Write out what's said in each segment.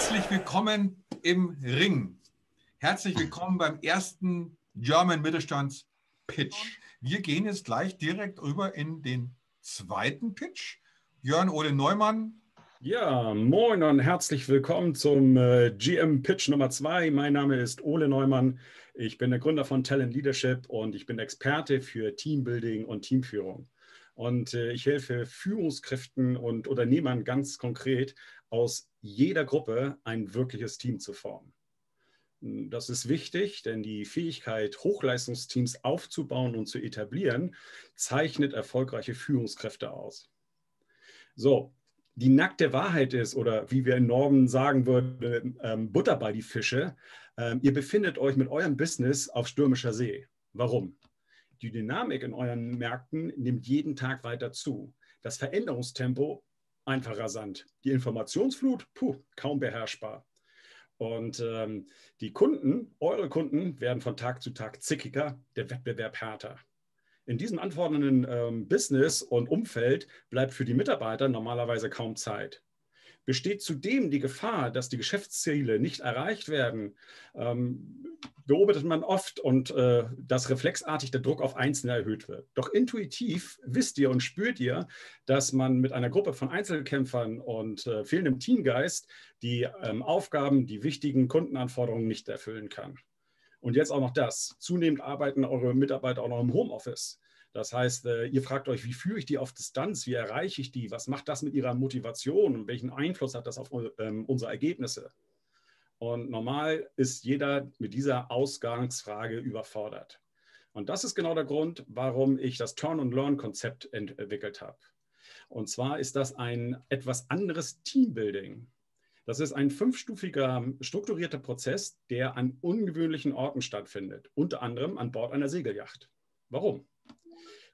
Herzlich willkommen im Ring. Herzlich willkommen beim ersten German Mittelstands Pitch. Wir gehen jetzt gleich direkt rüber in den zweiten Pitch. Jörn Ole Neumann. Ja, moin und herzlich willkommen zum äh, GM Pitch Nummer zwei. Mein Name ist Ole Neumann. Ich bin der Gründer von Talent Leadership und ich bin Experte für Teambuilding und Teamführung. Und äh, ich helfe Führungskräften und Unternehmern ganz konkret, aus jeder Gruppe ein wirkliches Team zu formen. Das ist wichtig, denn die Fähigkeit, Hochleistungsteams aufzubauen und zu etablieren, zeichnet erfolgreiche Führungskräfte aus. So, die nackte Wahrheit ist, oder wie wir in Norden sagen würden, ähm, Butter bei die Fische, ähm, ihr befindet euch mit eurem Business auf stürmischer See. Warum? Die Dynamik in euren Märkten nimmt jeden Tag weiter zu. Das Veränderungstempo einfach rasant. Die Informationsflut, puh, kaum beherrschbar. Und ähm, die Kunden, eure Kunden, werden von Tag zu Tag zickiger, der Wettbewerb härter. In diesem anfordernden ähm, Business und Umfeld bleibt für die Mitarbeiter normalerweise kaum Zeit. Besteht zudem die Gefahr, dass die Geschäftsziele nicht erreicht werden, ähm, beobachtet man oft und äh, dass reflexartig der Druck auf Einzelne erhöht wird. Doch intuitiv wisst ihr und spürt ihr, dass man mit einer Gruppe von Einzelkämpfern und äh, fehlendem Teamgeist die ähm, Aufgaben, die wichtigen Kundenanforderungen nicht erfüllen kann. Und jetzt auch noch das. Zunehmend arbeiten eure Mitarbeiter auch noch im Homeoffice. Das heißt, äh, ihr fragt euch, wie führe ich die auf Distanz? Wie erreiche ich die? Was macht das mit ihrer Motivation? Und welchen Einfluss hat das auf ähm, unsere Ergebnisse? Und normal ist jeder mit dieser Ausgangsfrage überfordert. Und das ist genau der Grund, warum ich das Turn-and-Learn-Konzept entwickelt habe. Und zwar ist das ein etwas anderes Teambuilding. Das ist ein fünfstufiger strukturierter Prozess, der an ungewöhnlichen Orten stattfindet, unter anderem an Bord einer Segelyacht. Warum?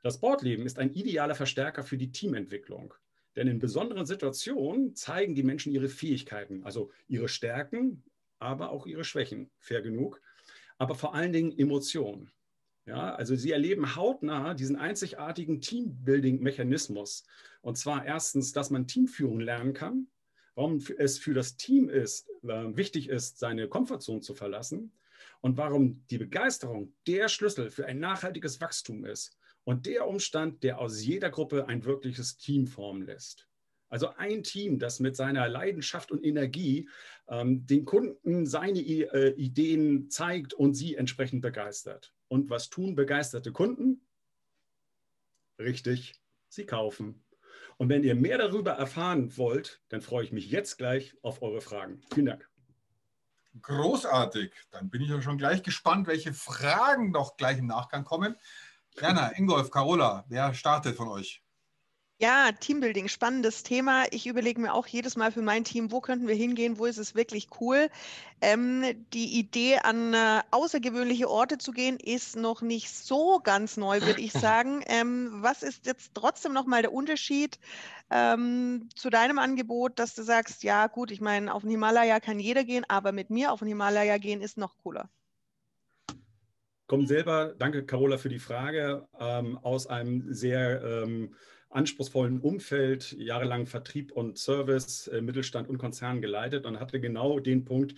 Das Bordleben ist ein idealer Verstärker für die Teamentwicklung. Denn in besonderen Situationen zeigen die Menschen ihre Fähigkeiten, also ihre Stärken, aber auch ihre Schwächen, fair genug, aber vor allen Dingen Emotionen. Ja, also sie erleben hautnah diesen einzigartigen Teambuilding-Mechanismus. Und zwar erstens, dass man Teamführung lernen kann, warum es für das Team ist, äh, wichtig ist, seine Komfortzone zu verlassen und warum die Begeisterung der Schlüssel für ein nachhaltiges Wachstum ist und der Umstand, der aus jeder Gruppe ein wirkliches Team formen lässt. Also ein Team, das mit seiner Leidenschaft und Energie ähm, den Kunden seine äh, Ideen zeigt und sie entsprechend begeistert. Und was tun begeisterte Kunden? Richtig, sie kaufen. Und wenn ihr mehr darüber erfahren wollt, dann freue ich mich jetzt gleich auf eure Fragen. Vielen Dank. Großartig. Dann bin ich ja schon gleich gespannt, welche Fragen noch gleich im Nachgang kommen. Werner, Ingolf, Carola, wer startet von euch? Ja, Teambuilding, spannendes Thema. Ich überlege mir auch jedes Mal für mein Team, wo könnten wir hingehen, wo ist es wirklich cool. Ähm, die Idee, an äh, außergewöhnliche Orte zu gehen, ist noch nicht so ganz neu, würde ich sagen. Ähm, was ist jetzt trotzdem nochmal der Unterschied ähm, zu deinem Angebot, dass du sagst, ja gut, ich meine, auf den Himalaya kann jeder gehen, aber mit mir auf den Himalaya gehen ist noch cooler? Komme selber, danke Carola für die Frage, ähm, aus einem sehr ähm, anspruchsvollen Umfeld, jahrelang Vertrieb und Service, äh, Mittelstand und Konzern geleitet und hatte genau den Punkt,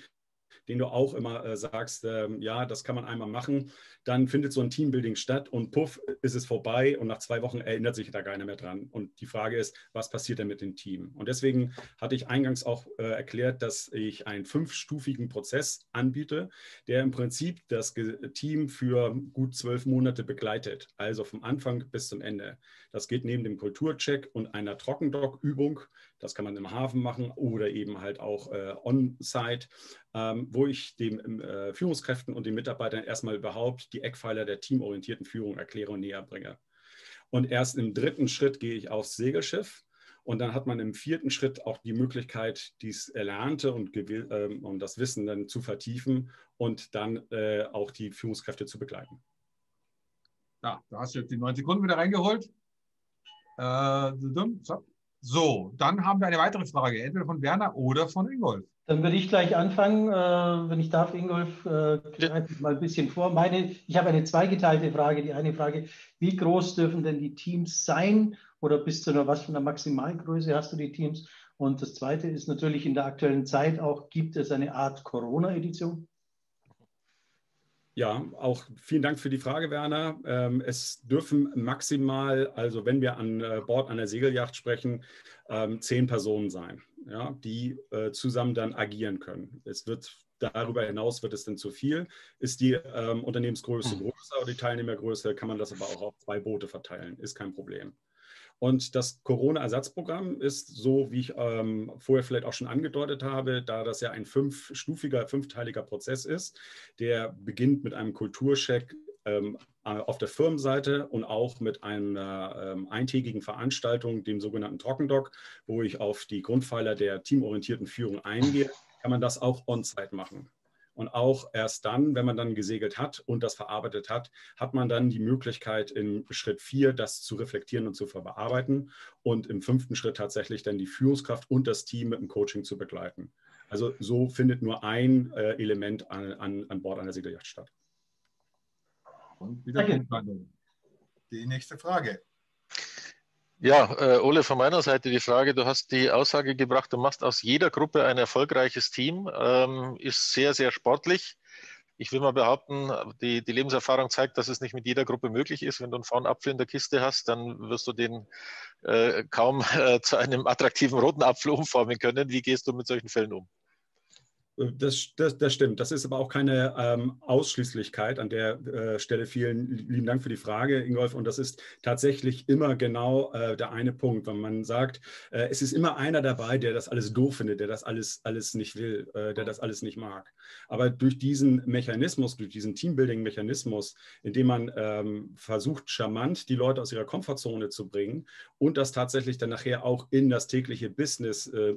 den du auch immer äh, sagst, äh, ja, das kann man einmal machen, dann findet so ein Teambuilding statt und puff, ist es vorbei und nach zwei Wochen erinnert sich da keiner mehr dran. Und die Frage ist, was passiert denn mit dem Team? Und deswegen hatte ich eingangs auch äh, erklärt, dass ich einen fünfstufigen Prozess anbiete, der im Prinzip das Team für gut zwölf Monate begleitet, also vom Anfang bis zum Ende. Das geht neben dem Kulturcheck und einer Trockendock-Übung, das kann man im Hafen machen oder eben halt auch äh, on-site, ähm, wo ich den äh, Führungskräften und den Mitarbeitern erstmal überhaupt die Eckpfeiler der teamorientierten Führung erkläre und näher bringe. Und erst im dritten Schritt gehe ich aufs Segelschiff. Und dann hat man im vierten Schritt auch die Möglichkeit, dies Erlernte und, äh, und das Wissen dann zu vertiefen und dann äh, auch die Führungskräfte zu begleiten. Ja, da hast du jetzt die neun Sekunden wieder reingeholt. Äh, so, dann haben wir eine weitere Frage, entweder von Werner oder von Ingolf. Dann würde ich gleich anfangen, äh, wenn ich darf, Ingolf, äh, mal ein bisschen vor. Meine, ich habe eine zweigeteilte Frage. Die eine Frage, wie groß dürfen denn die Teams sein oder bis zu einer was für einer Maximalgröße hast du die Teams? Und das Zweite ist natürlich in der aktuellen Zeit auch, gibt es eine Art Corona-Edition? Ja, auch vielen Dank für die Frage, Werner. Ähm, es dürfen maximal, also wenn wir an äh, Bord einer Segelyacht sprechen, ähm, zehn Personen sein, ja, die äh, zusammen dann agieren können. Es wird darüber hinaus wird es dann zu viel. Ist die ähm, Unternehmensgröße hm. größer oder die Teilnehmergröße, kann man das aber auch auf zwei Boote verteilen, ist kein Problem. Und das Corona-Ersatzprogramm ist so, wie ich ähm, vorher vielleicht auch schon angedeutet habe, da das ja ein fünfstufiger, fünfteiliger Prozess ist, der beginnt mit einem Kulturcheck ähm, auf der Firmenseite und auch mit einer ähm, eintägigen Veranstaltung, dem sogenannten Trockendock, wo ich auf die Grundpfeiler der teamorientierten Führung eingehe, kann man das auch on-site machen. Und auch erst dann, wenn man dann gesegelt hat und das verarbeitet hat, hat man dann die Möglichkeit, in Schritt vier das zu reflektieren und zu verarbeiten und im fünften Schritt tatsächlich dann die Führungskraft und das Team mit dem Coaching zu begleiten. Also so findet nur ein äh, Element an, an, an Bord einer Segelyacht statt. Und wieder die nächste Frage. Ja, äh, Ole, von meiner Seite die Frage, du hast die Aussage gebracht, du machst aus jeder Gruppe ein erfolgreiches Team, ähm, ist sehr, sehr sportlich. Ich will mal behaupten, die, die Lebenserfahrung zeigt, dass es nicht mit jeder Gruppe möglich ist. Wenn du einen Frauenapfel in der Kiste hast, dann wirst du den äh, kaum äh, zu einem attraktiven roten Apfel umformen können. Wie gehst du mit solchen Fällen um? Das, das, das, stimmt. Das ist aber auch keine ähm, Ausschließlichkeit an der äh, Stelle. Vielen lieben Dank für die Frage, Ingolf. Und das ist tatsächlich immer genau äh, der eine Punkt, wenn man sagt, äh, es ist immer einer dabei, der das alles doof findet, der das alles, alles nicht will, äh, der das alles nicht mag. Aber durch diesen Mechanismus, durch diesen Teambuilding-Mechanismus, indem man ähm, versucht, charmant die Leute aus ihrer Komfortzone zu bringen und das tatsächlich dann nachher auch in das tägliche Business äh,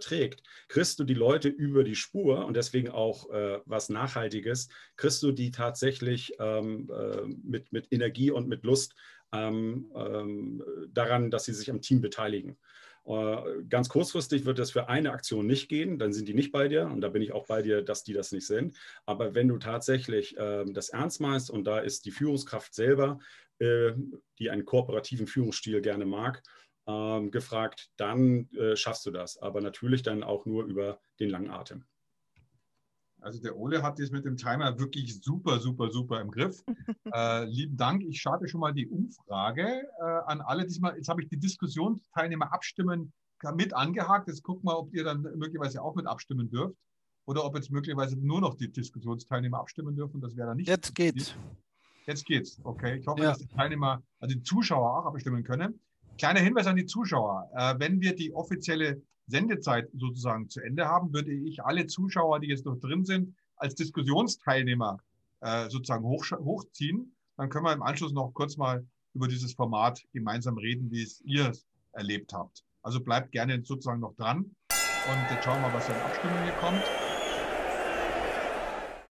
trägt, kriegst du die Leute über die Spur und deswegen auch äh, was Nachhaltiges, kriegst du die tatsächlich ähm, äh, mit, mit Energie und mit Lust ähm, ähm, daran, dass sie sich am Team beteiligen. Äh, ganz kurzfristig wird es für eine Aktion nicht gehen, dann sind die nicht bei dir und da bin ich auch bei dir, dass die das nicht sind. Aber wenn du tatsächlich ähm, das ernst meinst und da ist die Führungskraft selber, äh, die einen kooperativen Führungsstil gerne mag, ähm, gefragt, dann äh, schaffst du das. Aber natürlich dann auch nur über den langen Atem. Also der Ole hat das mit dem Timer wirklich super, super, super im Griff. äh, lieben Dank. Ich starte schon mal die Umfrage äh, an alle. Diesmal, jetzt habe ich die Diskussionsteilnehmer abstimmen mit angehakt. Jetzt gucken wir, ob ihr dann möglicherweise auch mit abstimmen dürft. Oder ob jetzt möglicherweise nur noch die Diskussionsteilnehmer abstimmen dürfen. Das wäre dann nicht. Jetzt geht's. Jetzt geht's. Okay. Ich hoffe, ja. dass die Teilnehmer, also die Zuschauer auch abstimmen können. Kleiner Hinweis an die Zuschauer. Äh, wenn wir die offizielle Sendezeit sozusagen zu Ende haben, würde ich alle Zuschauer, die jetzt noch drin sind, als Diskussionsteilnehmer äh, sozusagen hoch, hochziehen. Dann können wir im Anschluss noch kurz mal über dieses Format gemeinsam reden, wie es ihr erlebt habt. Also bleibt gerne sozusagen noch dran und jetzt schauen wir mal, was in Abstimmung hier kommt.